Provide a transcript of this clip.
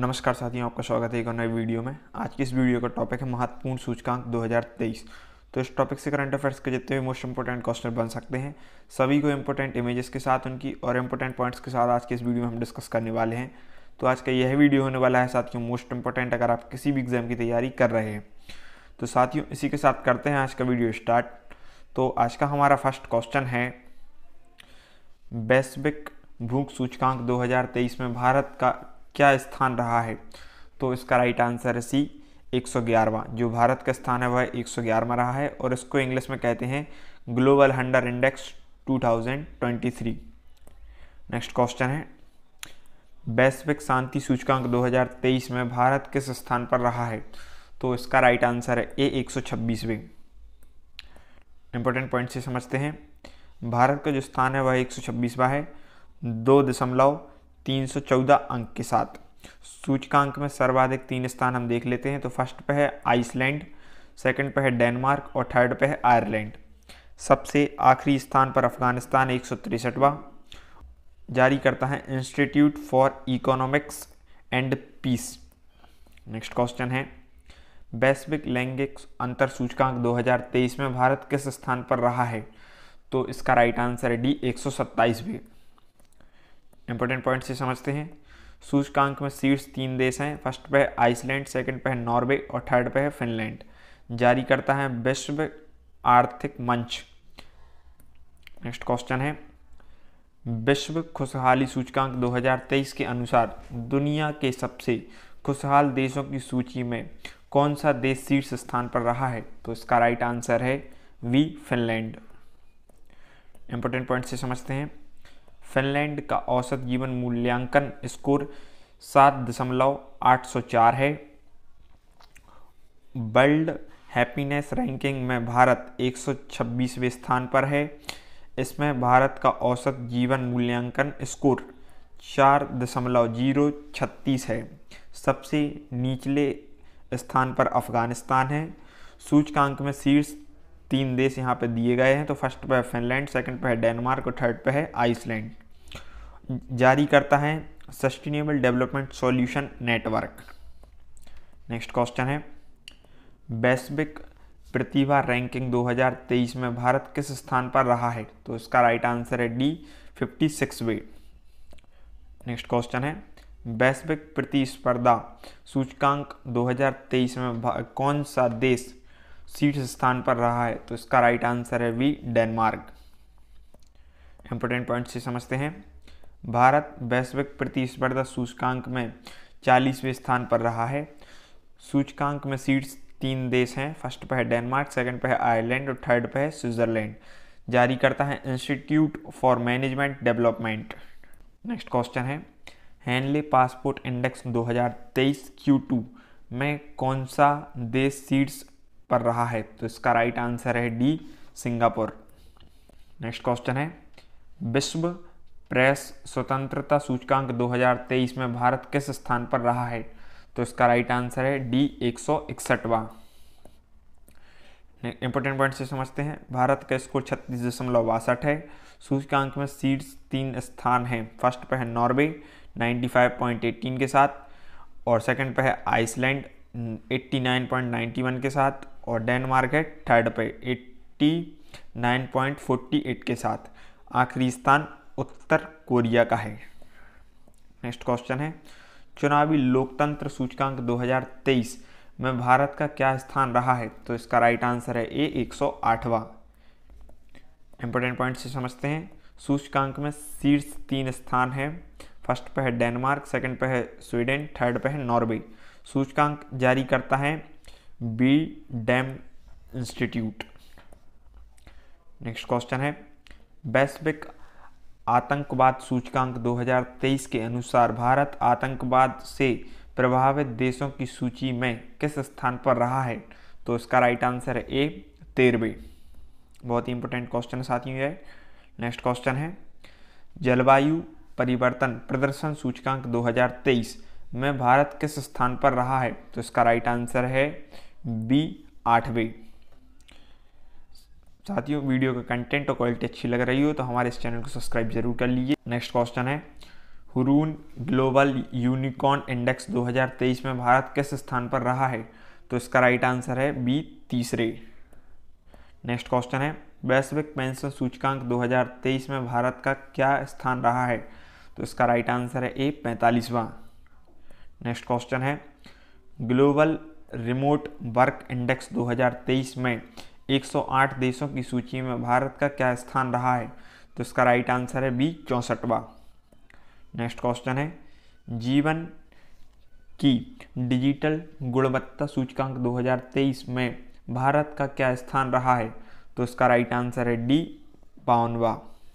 नमस्कार साथियों, आपका स्वागत है एक और नए वीडियो में। आज की इस वीडियो का टॉपिक है महत्वपूर्ण सूचकांक 2023 तो इस टॉपिक से करंट अफेयर्स के जितने भी मोस्ट इंपोर्टेंट क्वेश्चन बन सकते हैं, सभी को इंपॉर्टेंट इमेजेस के साथ उनकी और इंपॉर्टेंट पॉइंट्स के साथ आज के इस वीडियो में हम डिस्कस करने वाले हैं। तो आज का यह वीडियो होने वाला है साथियों मोस्ट इंपॉर्टेंट अगर आप किसी भी एग्ज़ाम की तैयारी कर रहे हैं। तो साथियों, इसी के साथ करते हैं आज का वीडियो स्टार्ट तो आज का हमारा फ़र्स्ट क्वेश्चन है, वैश्विक भूख सूचकांक 2023 में भारत का क्या स्थान रहा है? तो इसका राइट आंसर है सी एक जो भारत का स्थान है, वह एक सौ रहा है और इसको इंग्लिश में कहते हैं global hunger index 2023 next question है। वैश्विक शांति सूचकांक 2023 में भारत किस स्थान पर रहा है? तो इसका राइट आंसर है ए एक सौ इंपॉर्टेंट पॉइंट से समझते हैं। भारत का जो स्थान है, वह एक सौ है। दो दशमलव 314 अंक के साथ। सूचकांक में सर्वाधिक तीन स्थान हम देख लेते हैं तो फ़र्स्ट पे है आइसलैंड, सेकंड पे है डेनमार्क और थर्ड पे है आयरलैंड। सबसे आखिरी स्थान पर अफ़गानिस्तान एक जारी करता है institute for economics and peace. Next question है, वैश्विक लैंगिक अंतर सूचकांक 2023 में भारत किस स्थान पर रहा है? तो इसका राइट आंसर है डी, एक भी इंपॉर्टेंट पॉइंट से समझते हैं। सूचकांक में सीट्स तीन देश हैं। फ़र्स्ट पे है आइसलैंड सेकंड पे है नॉर्वे और थर्ड पे है फिनलैंड जारी करता है विश्व आर्थिक मंच। नेक्स्ट क्वेश्चन है। विश्व खुशहाली सूचकांक 2023 के अनुसार दुनिया के सबसे खुशहाल देशों की सूची में कौन सा देश शीर्ष स्थान पर रहा है? तो इसका राइट आंसर है वी फिनलैंड इंपॉर्टेंट पॉइंट से समझते हैं। फिनलैंड का औसत जीवन मूल्यांकन स्कोर सात दशमलव आठ सौ चार है। वर्ल्ड हैप्पीनेस रैंकिंग में भारत एक सौ छब्बीसवें स्थान पर है। इसमें भारत का औसत जीवन मूल्यांकन स्कोर चार दशमलव ज़ीरो छत्तीस है। सबसे निचले स्थान पर अफ़गानिस्तान है। सूचकांक में शीर्ष तीन देश यहाँ पे दिए गए हैं तो फ़र्स्ट पे है फिनलैंड, सेकंड पे है डेनमार्क और थर्ड पे है आइसलैंड। जारी करता है sustainable development solution network. Next question है, वैश्विक प्रतिभा रैंकिंग 2023 में भारत किस स्थान पर रहा है? तो इसका राइट आंसर है डी फिफ्टी सिक्स वे नेक्स्ट क्वेश्चन है, वैश्विक प्रतिस्पर्धा सूचकांक 2023 में कौन सा देश शीर्ष स्थान पर रहा है तो इसका राइट आंसर है वी डेनमार्क इंपोर्टेंट पॉइंट से समझते हैं। भारत वैश्विक प्रतिस्पर्धा सूचकांक में चालीसवें स्थान पर रहा है। सूचकांक में सीट्स तीन देश हैं। फ़र्स्ट पे है डेनमार्क सेकंड पे है आयरलैंड और थर्ड पे है स्विट्जरलैंड जारी करता है institute for management development next question है। हैंडले पासपोर्ट इंडेक्स 2023 Q2 में कौन सा देश सीट्स पर रहा है। तो इसका राइट आंसर है डी सिंगापुर। नेक्स्ट क्वेश्चन है। विश्व प्रेस स्वतंत्रता सूचकांक 2023 में भारत किस स्थान पर रहा है? तो इसका राइट आंसर है डी एक सौ इकसठवा। इंपॉर्टेंट पॉइंट से समझते हैं। भारत का स्कोर छत्तीस दशमलव बासठ है। सूचकांक में सीड्स तीन स्थान हैं। फ़र्स्ट पे है नॉर्वे 95.18 के साथ। और सेकंड पे है आइसलैंड 89.91 के साथ। और डेनमार्क है थर्ड पे 89.48 के साथ। आखिरी स्थान उत्तर कोरिया का है। नेक्स्ट क्वेश्चन है, चुनावी लोकतंत्र सूचकांक 2023 में भारत का क्या स्थान रहा है? तो इसका राइट आंसर है ए, एक सौ आठवा। इंपॉर्टेंट पॉइंट से समझते हैं। सूचकांक में शीर्ष तीन स्थान है। फ़र्स्ट पे है डेनमार्क सेकंड पे है स्वीडन थर्ड पे है नॉर्वे। सूचकांक जारी करता है V Dem institute. Next question है। वैश्विक आतंकवाद सूचकांक 2023 के अनुसार भारत आतंकवाद से प्रभावित देशों की सूची में किस स्थान पर रहा है? तो इसका राइट आंसर है ए, तेरहवे। बहुत ही इंपॉर्टेंट क्वेश्चन साथियों है नेक्स्ट क्वेश्चन है। जलवायु परिवर्तन प्रदर्शन सूचकांक 2023 में भारत किस स्थान पर रहा है? तो इसका राइट आंसर है बी आठवें। साथियों, वीडियो का कंटेंट और क्वालिटी अच्छी लग रही हो तो हमारे इस चैनल को सब्सक्राइब ज़रूर कर लीजिए। नेक्स्ट क्वेश्चन है, हुरून ग्लोबल यूनिकॉर्न इंडेक्स 2023 में भारत किस स्थान पर रहा है? तो इसका राइट आंसर है बी, तीसरे। नेक्स्ट क्वेश्चन है, वैश्विक पेंशन सूचकांक 2023 में भारत का क्या स्थान रहा है? तो इसका राइट आंसर है ए, पैंतालीसवां। नेक्स्ट क्वेश्चन है, ग्लोबल रिमोट वर्क इंडेक्स 2023 में 108 देशों की सूची में भारत का क्या स्थान रहा है? तो इसका राइट आंसर है बी, चौंसठवा। नेक्स्ट क्वेश्चन है, जीवन की डिजिटल गुणवत्ता सूचकांक 2023 में भारत का क्या स्थान रहा है? तो इसका राइट आंसर है डी, बावनवा।